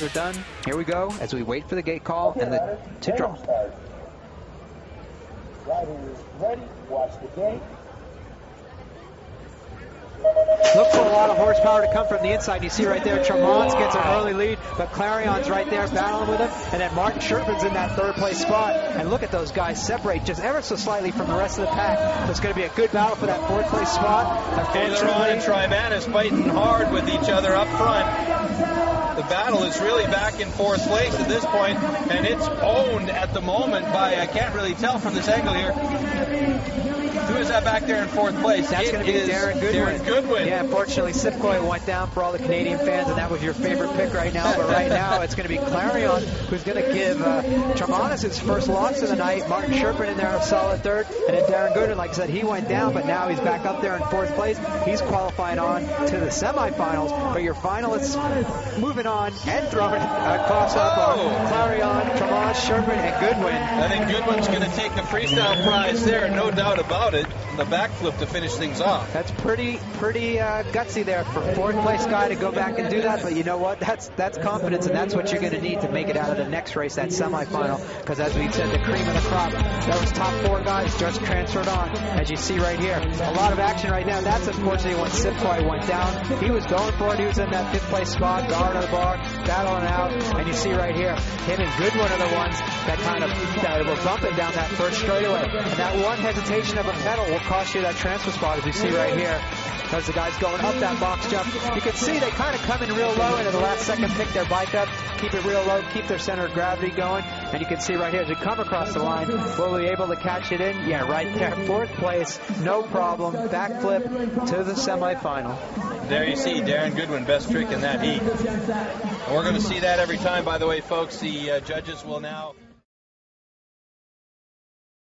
guys are done, here we go as we wait for the gate call and the to draw. Rider is ready. Watch the gate. Look for a lot of horsepower to come from the inside. You see right there, Treimanis gets an early lead, but Caleyron's right there battling with him. And then Martijn Scherpen's in that third place spot. And look at those guys separate just ever so slightly from the rest of the pack. So it's going to be a good battle for that fourth place spot. Caleyron and Treimanis fighting hard with each other up front. The battle is really back in fourth place at this point, and it's owned at the moment by, I can't really tell from this angle here, who is that back there in fourth place? That's going to be Darryn Goodwin. Darryn Goodwin. Yeah, unfortunately, Sipkoi went down for all the Canadian fans, and that was your favorite pick right now. But right now, it's going to be Caleyron who's going to give uh, Treimanis his first loss of the night. Martijn Scherpen in there a solid third, and then Darryn Goodwin, like I said, he went down, but now he's back up there in fourth place. He's qualifying on to the semifinals. But your finalists moving on and throwing uh, across up are Oh. Caleyron, Treimanis, Scherpen, and Goodwin. I think Goodwin's going to take the freestyle prize there, no doubt about it. The backflip to finish things off. That's pretty pretty uh, gutsy there for fourth place guy to go back and do that. But you know what? That's that's confidence, and that's what you're going to need to make it out of the next race, that semifinal. Because as we said, the cream of the crop, those top four guys just transferred on, as you see right here. A lot of action right now. That's unfortunately when Sipkoi went down. He was going for it. He was in that fifth place spot, guard the bar, battling out, and you see right here, him and Goodwin are the ones that kind of that were bumping down that first straightaway. And that one hesitation of a pedal will cost you that transfer spot, as you see right here. As the guys going up that box jump, you can see they kind of come in real low and at the last second pick their bike up, keep it real low, keep their center of gravity going. And you can see right here, as you come across the line, will we be able to catch it in? Yeah, right there. Fourth place, no problem. Backflip to the semifinal. There you see Darryn Goodwin, best trick in that heat. And we're going to see that every time, by the way, folks. The uh, judges will now.